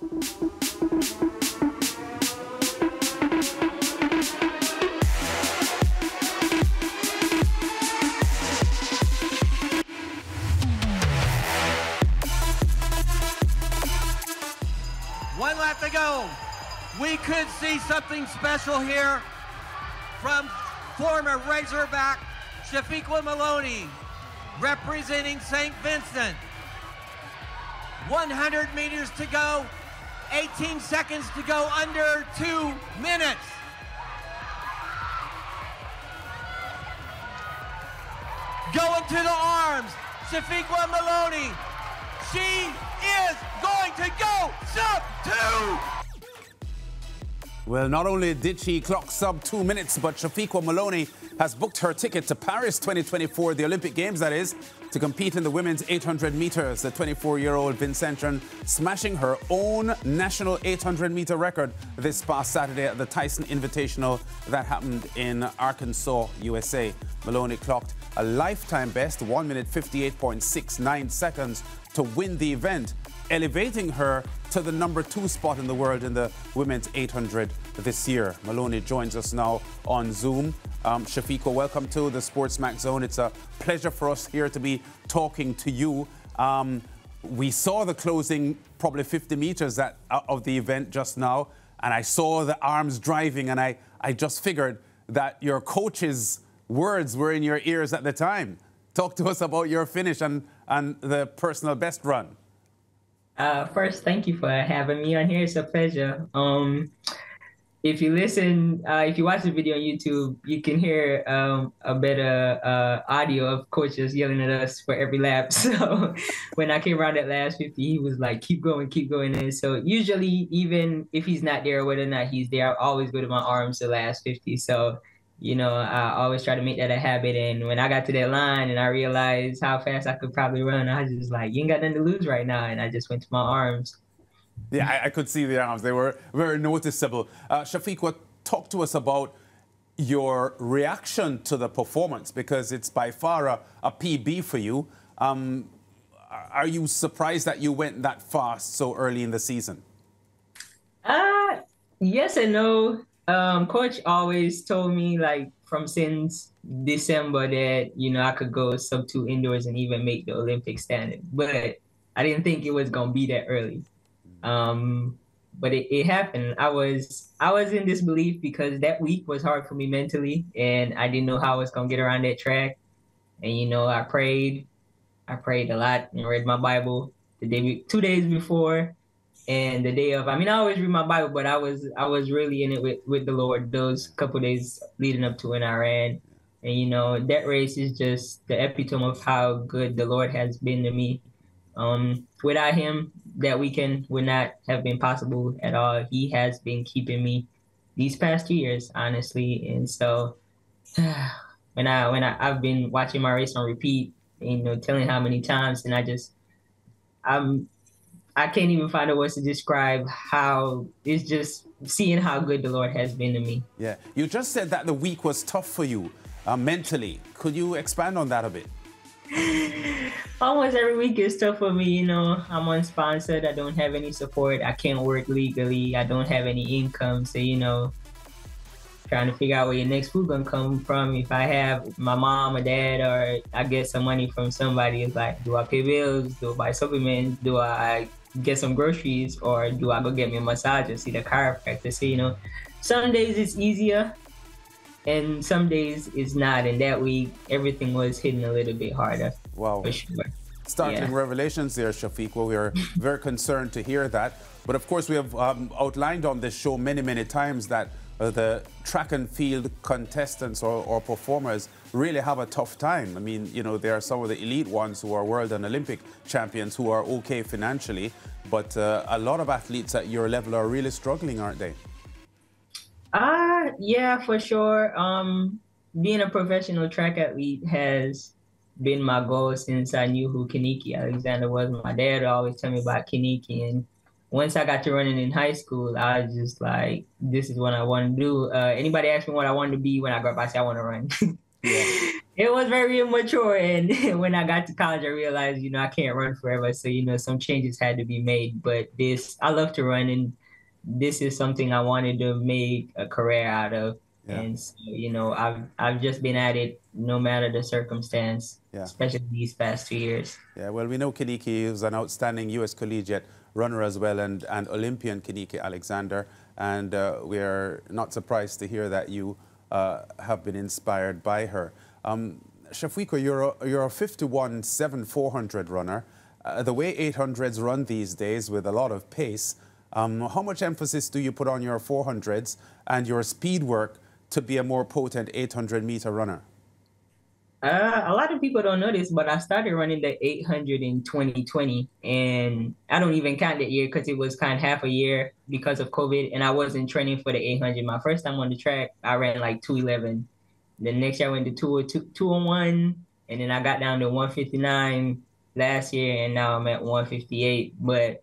One lap to go. We could see something special here from former Razorback Shafiqua Maloney representing St. Vincent. 100 meters to go, 18 seconds to go, under two minutes. Going to the arms, Shafiqua Maloney. She is going to go sub two. Well, not only did she clock sub two minutes, but Shafiqua Maloney has booked her ticket to Paris 2024, the Olympic Games, that is, to compete in the women's 800 meters. The 24 year old Vincentian smashing her own national 800 meter record this past Saturday at the Tyson Invitational that happened in Arkansas, USA. Maloney clocked a lifetime best, 1 minute 58.69 seconds, to win the event, elevating her to the number two spot in the world in the women's 800 this year. Maloney joins us now on Zoom. Um, Shafiqua, welcome to the SportsMax Zone. It's a pleasure for us here to be talking to you. Um, we saw the closing probably 50 meters that, uh, of the event just now, and I saw the arms driving, and I, I just figured that your coach's words were in your ears at the time. Talk to us about your finish and, and the personal best run. Uh, first, thank you for having me on here. It's a pleasure. Um, if you listen, uh, if you watch the video on YouTube, you can hear um, a better uh, audio of coaches yelling at us for every lap. So when I came around that last 50, he was like, keep going, keep going. And so usually, even if he's not there, whether or not he's there, I always go to my arms the last 50. So you know, I always try to make that a habit. And when I got to that line and I realized how fast I could probably run, I was just like, you ain't got nothing to lose right now. And I just went to my arms. Yeah, I, I could see the arms. They were very noticeable. Uh, Shafiqua, talk to us about your reaction to the performance because it's by far a, a PB for you. Um, are you surprised that you went that fast so early in the season? Uh, yes and no um, coach always told me like from since December that you know I could go sub two indoors and even make the Olympic standard, but I didn't think it was gonna be that early. Um, but it, it happened. I was I was in disbelief because that week was hard for me mentally, and I didn't know how I was gonna get around that track. And you know, I prayed, I prayed a lot and read my Bible the day two days before, and the day of i mean i always read my bible but i was i was really in it with with the lord those couple days leading up to when i ran and you know that race is just the epitome of how good the lord has been to me um without him that weekend would not have been possible at all he has been keeping me these past two years honestly and so when i when I, i've been watching my race on repeat you know telling how many times and i just i'm I can't even find a words to describe how it's just seeing how good the Lord has been to me. Yeah, you just said that the week was tough for you uh, mentally. Could you expand on that a bit? Almost every week is tough for me. You know, I'm unsponsored. I don't have any support. I can't work legally. I don't have any income. So you know, trying to figure out where your next food gonna come from. If I have my mom or dad, or I get some money from somebody, it's like, do I pay bills? Do I buy supplements? Do I get some groceries or do I go get me a massage and see the chiropractor? So, you know, some days it's easier and some days it's not. And that week, everything was hitting a little bit harder. Wow. For sure. Starting yeah. revelations there, Shafiqua. We are very concerned to hear that. But of course, we have um, outlined on this show many, many times that uh, the track and field contestants or, or, performers really have a tough time. I mean, you know, there are some of the elite ones who are world and Olympic champions who are okay financially, but uh, a lot of athletes at your level are really struggling, aren't they? Uh, yeah, for sure. Um, being a professional track athlete has been my goal since I knew who Kineke Alexander was. My dad always tell me about Kineke and once I got to running in high school, I was just like, this is what I want to do. Uh, anybody ask me what I wanted to be when I grew up, I said I want to run. yeah. it was very immature. And when I got to college, I realized, you know, I can't run forever. So, you know, some changes had to be made. But this, I love to run, and this is something I wanted to make a career out of. Yeah. And so, you know, I've I've just been at it no matter the circumstance, yeah. especially these past two years. Yeah, well, we know Kineke is an outstanding U.S. collegiate runner as well, and, and Olympian Kineke Alexander. And uh, we are not surprised to hear that you uh, have been inspired by her. Um, Shafiqua, you're a, you're a 51 7 400 runner. Uh, the way 800s run these days with a lot of pace, um, how much emphasis do you put on your 400s and your speed work to be a more potent 800 meter runner? Uh, a lot of people don't know this, but I started running the 800 in 2020, and I don't even count that year because it was kind of half a year because of COVID, and I wasn't training for the 800. My first time on the track, I ran like 211. The next year, I went to 202, 201, and then I got down to 159 last year, and now I'm at 158. But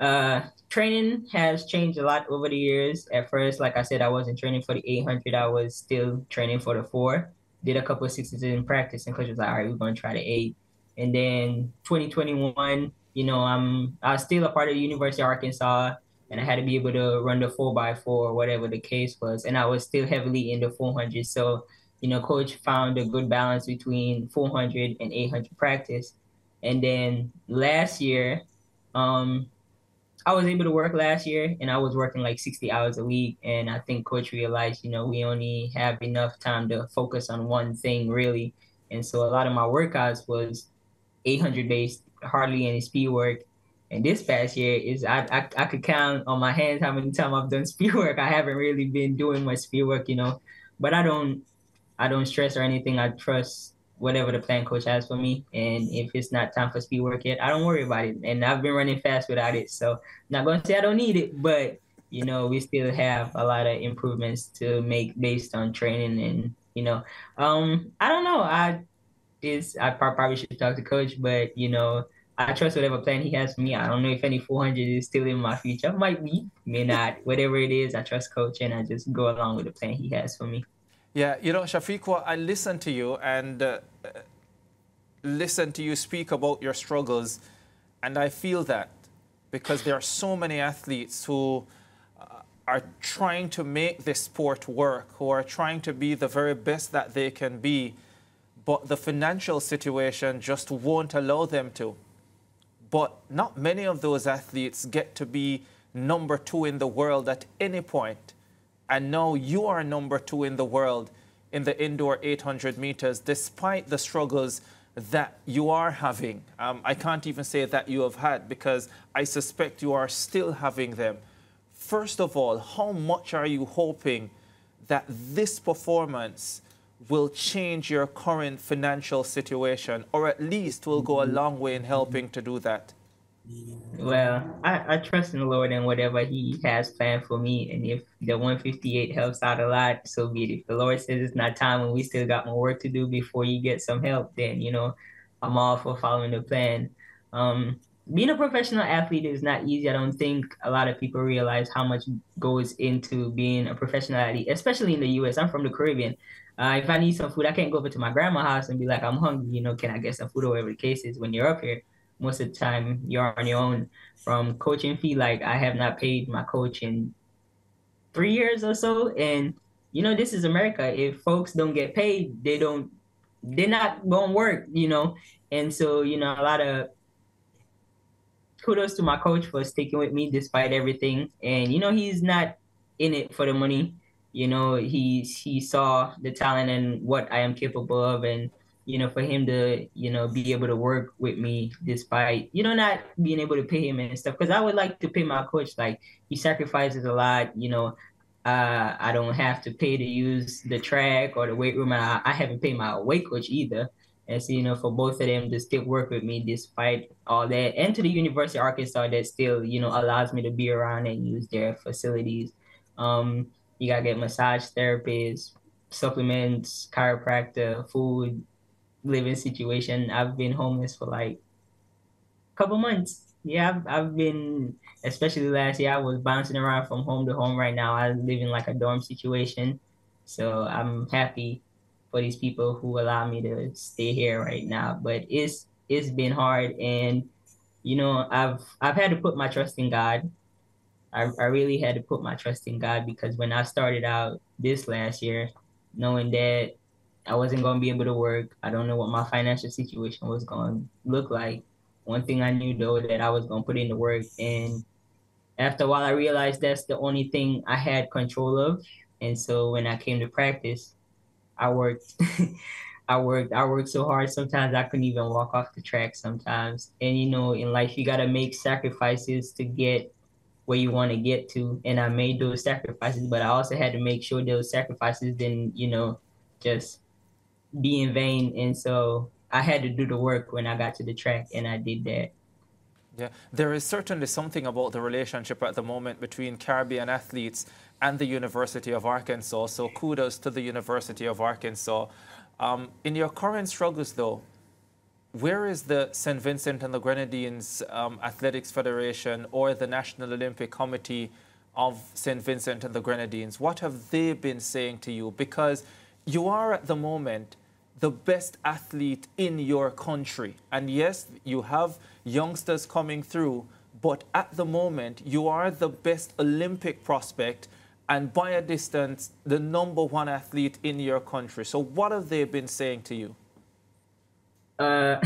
uh, training has changed a lot over the years. At first, like I said, I wasn't training for the 800. I was still training for the four did a couple of sixes in practice, and coach was like, "All right, we're going to try the eight. And then 2021, you know, I'm I was still a part of the University of Arkansas, and I had to be able to run the four by four, whatever the case was, and I was still heavily in the 400. So, you know, coach found a good balance between 400 and 800 practice. And then last year, um, I was able to work last year and I was working like 60 hours a week. And I think coach realized, you know, we only have enough time to focus on one thing really. And so a lot of my workouts was 800 based, hardly any speed work. And this past year is I, I, I could count on my hands how many times I've done speed work. I haven't really been doing much speed work, you know, but I don't I don't stress or anything. I trust whatever the plan coach has for me. And if it's not time for speed work yet, I don't worry about it. And I've been running fast without it. So not going to say I don't need it, but you know, we still have a lot of improvements to make based on training and, you know, um, I don't know. I is I probably should talk to coach, but you know, I trust whatever plan he has for me. I don't know if any 400 is still in my future. Might be, may not. Whatever it is, I trust coach and I just go along with the plan he has for me. Yeah, you know, Shafiqua, I listen to you and uh, listen to you speak about your struggles, and I feel that because there are so many athletes who uh, are trying to make this sport work, who are trying to be the very best that they can be, but the financial situation just won't allow them to. But not many of those athletes get to be number two in the world at any point. and now you are number two in the world in the indoor 800 meters, despite the struggles that you are having. Um, I can't even say that you have had because I suspect you are still having them. First of all, how much are you hoping that this performance will change your current financial situation, or at least will go a long way in helping to do that? Well, I, I trust in the Lord and whatever He has planned for me. And if the 158 helps out a lot, so be it. If the Lord says it's not time and we still got more work to do before you get some help, then, you know, I'm all for following the plan. Um, being a professional athlete is not easy. I don't think a lot of people realize how much goes into being a professional athlete, especially in the US. I'm from the Caribbean. Uh, if I need some food, I can't go over to my grandma's house and be like, I'm hungry, you know, can I get some food or whatever the case is when you're up here most of the time you're on your own. From coaching fee, like I have not paid my coach in three years or so, and you know this is America. If folks don't get paid, they don't, they're not gonna work. You know, and so you know a lot of kudos to my coach for sticking with me despite everything. And you know he's not in it for the money. You know he he saw the talent and what I am capable of, and you know, for him to, you know, be able to work with me despite, you know, not being able to pay him and stuff. Cause I would like to pay my coach. Like he sacrifices a lot, you know, uh, I don't have to pay to use the track or the weight room. I, I haven't paid my weight coach either. And so, you know, for both of them to still work with me despite all that, and to the University of Arkansas that still, you know, allows me to be around and use their facilities. Um, you gotta get massage therapists, supplements, chiropractor, food, living situation. I've been homeless for like a couple months. Yeah, I've, I've been, especially last year, I was bouncing around from home to home. Right now, I live in like a dorm situation. So I'm happy for these people who allow me to stay here right now. But it's it's been hard, and you know I've I've had to put my trust in God. I, I really had to put my trust in God because when I started out this last year, knowing that I wasn't going to be able to work, I don't know what my financial situation was going to look like. One thing I knew though that I was going to put in the work, and after a while, I realized that's the only thing I had control of. And so when I came to practice, I worked. I worked. I worked so hard. Sometimes I couldn't even walk off the track. Sometimes, and you know, in life, you gotta make sacrifices to get where you want to get to. And I made those sacrifices, but I also had to make sure those sacrifices didn't, you know, just be in vain. And so I had to do the work when I got to the track, and I did that. Yeah, there is certainly something about the relationship at the moment between Caribbean athletes and the University of Arkansas. So kudos to the University of Arkansas. Um, in your current struggles, though, where is the St. Vincent and the Grenadines um, Athletics Federation or the National Olympic Committee of St. Vincent and the Grenadines? What have they been saying to you? Because you are at the moment the best athlete in your country. And yes, you have youngsters coming through, but at the moment, you are the best Olympic prospect and by a distance, the number one athlete in your country. So, what have they been saying to you? Uh,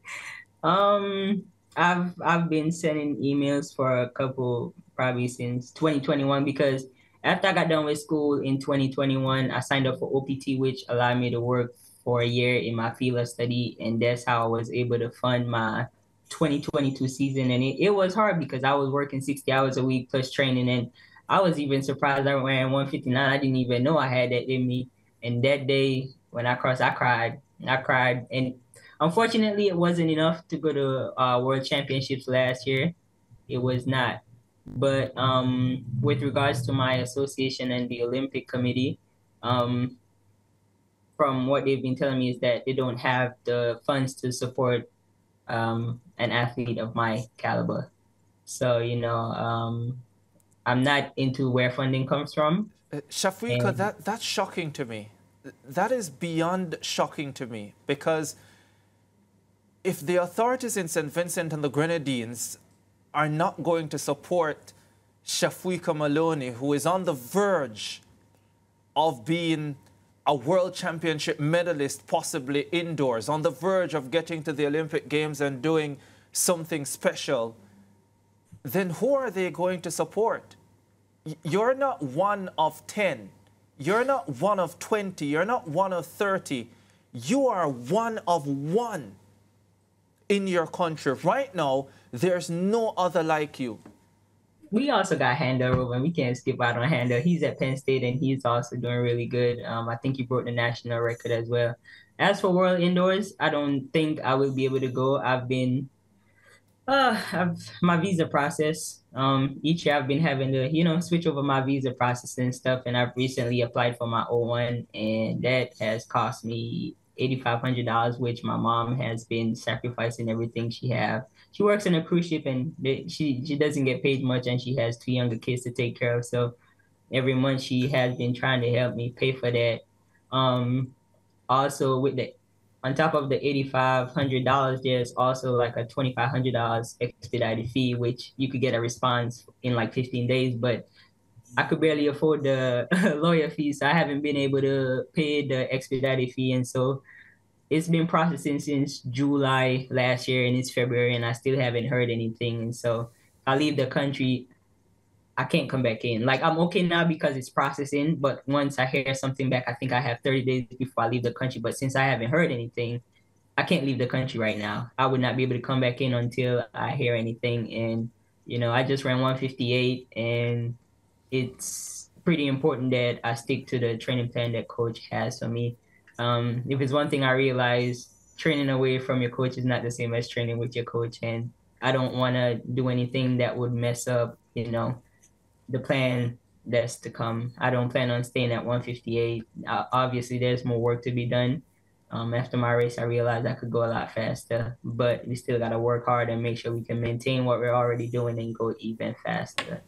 um, I've I've been sending emails for a couple probably since 2021 because after I got done with school in 2021, I signed up for OPT, which allowed me to work for a year in my field of study, and that's how I was able to fund my 2022 season. And it, it was hard because I was working 60 hours a week plus training, and I was even surprised I ran 159. I didn't even know I had that in me. And that day when I crossed, I cried. I cried, and unfortunately, it wasn't enough to go to uh, World Championships last year. It was not. But um, with regards to my association and the Olympic Committee, um, from what they've been telling me is that they don't have the funds to support um, an athlete of my caliber. So you know, um, I'm not into where funding comes from. Uh, Shafiqua, that that's shocking to me. That is beyond shocking to me because if the authorities in St. Vincent and the Grenadines are not going to support Shafiqua Maloney, who is on the verge of being a world championship medalist, possibly indoors, on the verge of getting to the Olympic Games and doing something special, then who are they going to support? You're not one of 10. You're not one of 20. You're not one of 30. You are one of one in your country. Right now, there's no other like you we also got Hando and we can't skip out on Hando. He's at Penn State and he's also doing really good. Um, I think he broke the national record as well. As for World Indoors, I don't think I will be able to go. I've been, uh, I've my visa process. Um, each year I've been having to, you know, switch over my visa process and stuff. And I've recently applied for my O1, and that has cost me eighty five hundred dollars, which my mom has been sacrificing everything she have she works in a cruise ship and they, she she doesn't get paid much and she has two younger kids to take care of. So every month she has been trying to help me pay for that. Um, also with the on top of the eighty five hundred dollars, there's also like a twenty five hundred dollars expedited fee, which you could get a response in like fifteen days, but I could barely afford the lawyer fee, so I haven't been able to pay the expedited fee, and so it's been processing since July last year and it's February and I still haven't heard anything. And so I leave the country, I can't come back in. Like I'm okay now because it's processing, but once I hear something back, I think I have 30 days before I leave the country. But since I haven't heard anything, I can't leave the country right now. I would not be able to come back in until I hear anything. And, you know, I just ran 158 and it's pretty important that I stick to the training plan that coach has for me um, if it's one thing I realize, training away from your coach is not the same as training with your coach, and I don't want to do anything that would mess up, you know, the plan that's to come. I don't plan on staying at 158. Uh, obviously, there's more work to be done. Um, after my race, I realized I could go a lot faster, but we still got to work hard and make sure we can maintain what we're already doing and go even faster.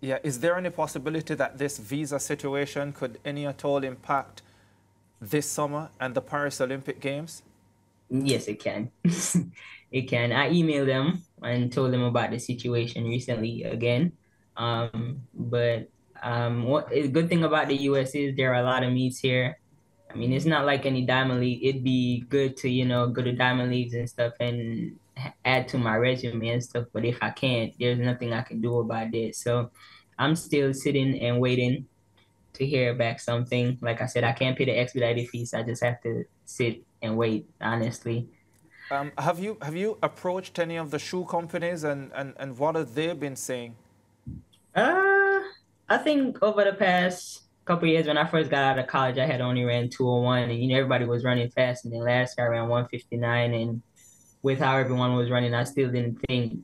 Yeah, is there any possibility that this visa situation could any at all impact this summer and the Paris Olympic Games? Yes, it can. it can. I emailed them and told them about the situation recently again. Um, but um, what a good thing about the US is there are a lot of meets here. I mean, it's not like any diamond league. It'd be good to you know go to diamond leagues and stuff and add to my resume and stuff. But if I can't, there's nothing I can do about it. So I'm still sitting and waiting to hear back something. Like I said, I can't pay the expedited fees. I just have to sit and wait. Honestly. Um, have you have you approached any of the shoe companies and, and, and what have they been saying? Uh, I think over the past couple years when I first got out of college, I had only ran 201, and you know everybody was running fast. And then last year I ran 159, and with how everyone was running, I still didn't think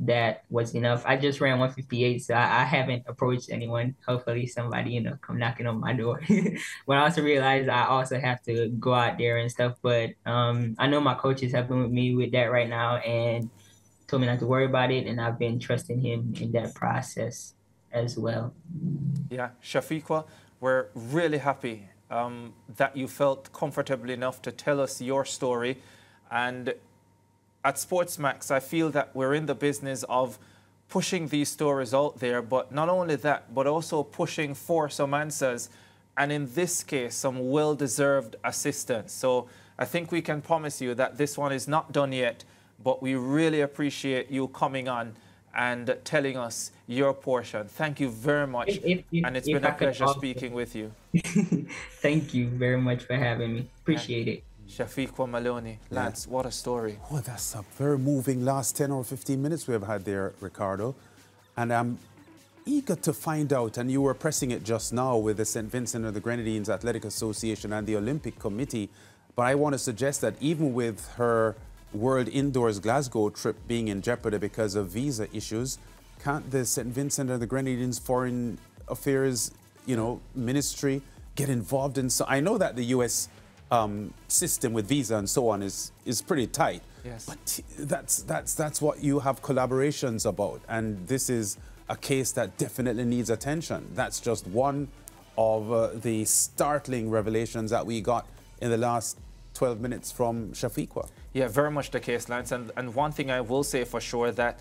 that was enough. I just ran 158, so I, I haven't approached anyone. Hopefully, somebody you know come knocking on my door. but I also realized I also have to go out there and stuff. But um, I know my coach is helping with me with that right now, and told me not to worry about it, and I've been trusting him in that process as well. Yeah, Shafiqua, we're really happy um, that you felt comfortable enough to tell us your story. And at Sportsmax, I feel that we're in the business of pushing these stories out there, but not only that, but also pushing for some answers, and in this case, some well deserved assistance. So I think we can promise you that this one is not done yet, but we really appreciate you coming on and telling us your portion. Thank you very much. If, if, and it's been a pleasure speaking with you. Thank you very much for having me. Appreciate it. Shafiqua Maloney. Lads, yeah. what a story. Oh, that's a very moving last 10 or 15 minutes we have had there, Ricardo. And I'm eager to find out, and you were pressing it just now with the St. Vincent and the Grenadines Athletic Association and the Olympic Committee. But I want to suggest that even with her World Indoors Glasgow trip being in jeopardy because of visa issues, can't the St. Vincent and the Grenadines Foreign Affairs, you know, ministry get involved in so I know that the US um, system with visa and so on is is pretty tight. Yes. But that's that's that's what you have collaborations about, and this is a case that definitely needs attention. That's just one of uh, the startling revelations that we got in the last 12 minutes from Shafiqua. Yeah, very much the case, Lance. And, and one thing I will say for sure that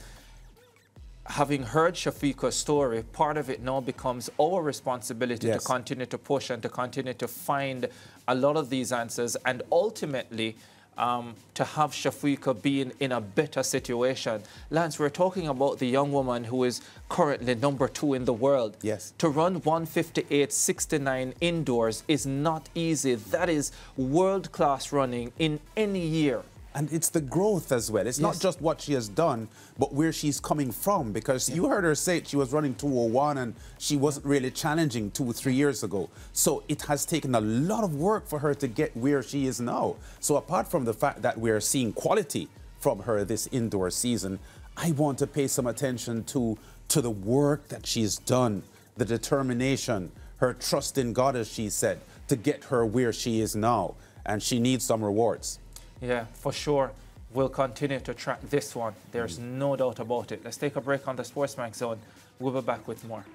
having heard Shafiqua's story, part of it now becomes our responsibility yes. to continue to push and to continue to find a lot of these answers and ultimately um, to have Shafiqua being in a better situation. Lance, we're talking about the young woman who is currently number two in the world. Yes. To run 158.69 indoors is not easy. That is world-class running in any year. And it's the growth as well. It's yes. not just what she has done, but where she's coming from. Because yeah. you heard her say she was running 201 and she wasn't really challenging two or three years ago. So it has taken a lot of work for her to get where she is now. So apart from the fact that we're seeing quality from her this indoor season, I want to pay some attention to, to the work that she's done, the determination, her trust in God, as she said, to get her where she is now. And she needs some rewards. Yeah, for sure. We'll continue to track this one. There's mm. no doubt about it. Let's take a break on the Sportsmax Zone. We'll be back with more.